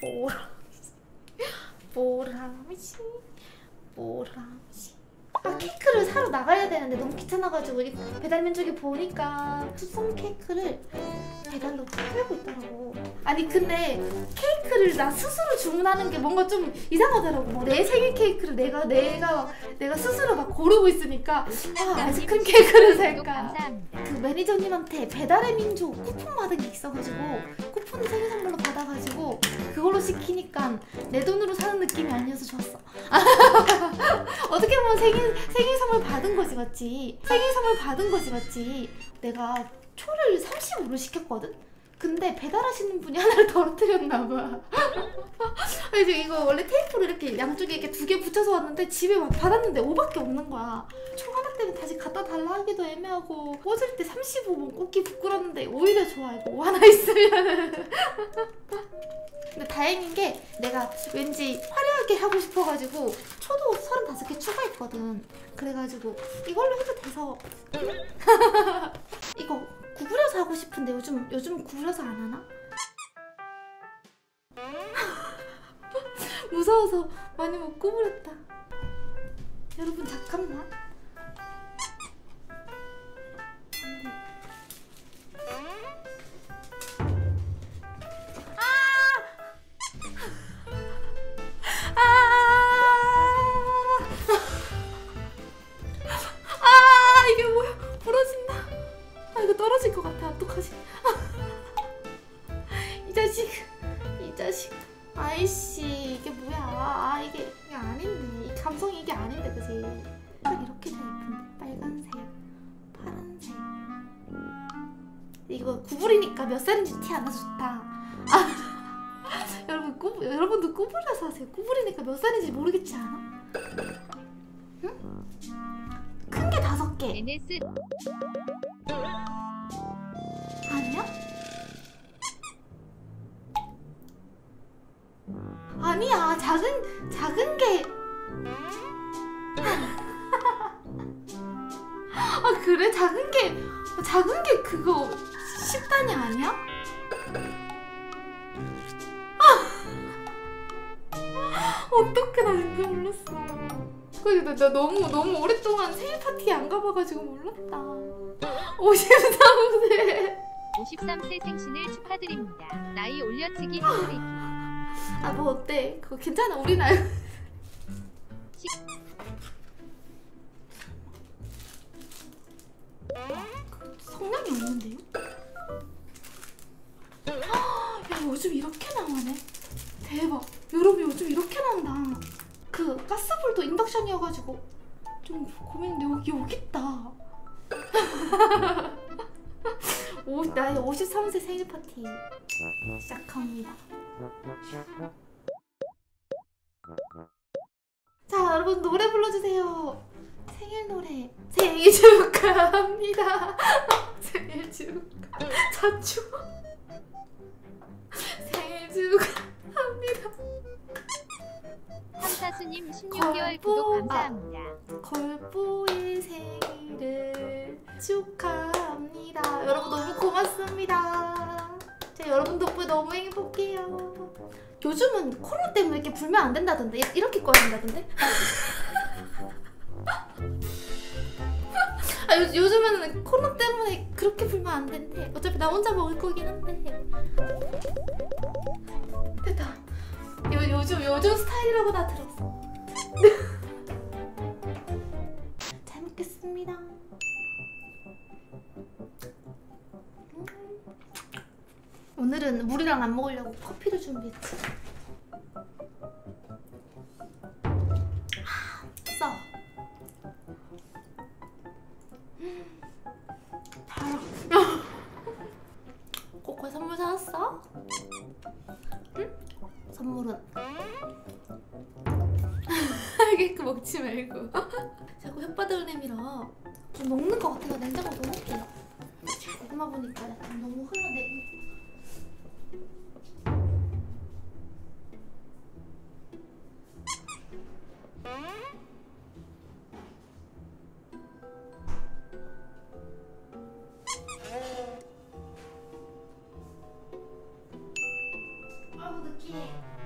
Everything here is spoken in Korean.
보라지. 보라지 보라지 보라지 아 케이크를 사러 나가야 되는데 너무 귀찮아가지고 우리 배달민 쪽에 보니까 투썸 케이크를 배달로 팔고 있더라고. 아니 근데 케이크를 나 스스로 주문하는 게 뭔가 좀 이상하더라고. 뭐 내 생일 케이크를 내가 내가 내가 스스로 막 고르고 있으니까 아 아이스크림 케이크를 살까. 그 매니저님한테 배달의 민족 쿠폰 받은 게 있어가지고 쿠폰 생일 선물로 받아가지고 그걸로 시키니까 내 돈으로 사는 느낌이 아니어서 좋았어. 어떻게 보면 생일 생일 선물 받은 거지 맞지? 생일 선물 받은 거지 맞지? 내가 초를 35로 시켰거든. 근데 배달하시는 분이 하나를 떨어뜨렸나 봐. 그래서 이거 원래 테이프를 이렇게 양쪽에 이렇게 두 개 붙여서 왔는데 집에 막 받았는데 5밖에 없는 거야. 초 하나 때문에 다시 갖다 달라 하기도 애매하고 꽂을 때 35번 꽂기 부끄러운데 오히려 좋아 이거 5 하나 있으면 근데 다행인 게 내가 왠지 화려하게 하고 싶어가지고 초도 35개 추가했거든 그래가지고 이걸로 해도 돼서 이거 구부려서 하고 싶은데 요즘 요즘 구부려서 안 하나? 무서워서 많이 못 구부렸다 여러분 잠깐만 떨어질 것 같아. 어떡하지? 이 자식 이 자식. 아이씨 이게 뭐야? 아 이게 이게 아닌데. 이 감성이 이게 아닌데 그지? 딱 이렇게 다 예쁜데. 빨간색 파란색. 이거 구부리니까 몇 살인지 티 안 나서 좋다. 아, 여러분 꾸, 여러분도 구부려서 하세요. 구부리니까 몇 살인지 모르겠지 않아? 응? 큰 게 다섯 개. NS 아니야? 아니야 작은 작은 게. 아 그래 작은 게 작은 게 그거 10단이 아니야? 아! 어떡해 나 진짜 몰랐어. 그래 나, 나 너무 너무 오랫동안 생일 파티에 안 가봐가지고 몰랐다. 53세. 53세 생신을 축하드립니다. 나이 올려치기 해버리기. 아 뭐 어때? 그거 괜찮아 우리 나이 그 성량이 없는데요? 아, 야 요즘 이렇게 나오네 대박 여러분 요즘 이렇게 나온다 그 가스불도 인덕션이어가지고 좀 고민인데 여기 여기 있다 오, 나의 53세 생일 파티 시작합니다. 자 여러분 노래 불러주세요. 생일 노래. 생일 축하합니다. 생일 축하. 자주 생일 축하합니다. 삼사수님 16개월 구독 걸보- 감사합니다. 걸보의 생일을 축하합니다 고맙습니다. 제가 여러분 덕분에 너무 행복해요. 요즘은 코로나 때문에 이렇게 불면 안 된다던데? 이- 이렇게 꺼야 된다던데? 아, 요, 요즘에는 코로나 때문에 그렇게 불면 안 된대. 어차피 나 혼자 먹을 거긴 한데. 됐다. 요, 요즘 요즘 스타일이라고 나 들었어. 잘 먹겠습니다 오늘은 물이랑 안 먹으려고 커피를 준비했지 아, 써 음, 달아. 선물 사왔어? 응? 선물은? 케이크 먹지 말고. 자꾸 혓바닥을 내밀어. 좀 녹는 것 같아서 냉장고 넣어놓을게요. 고구마 보니까 아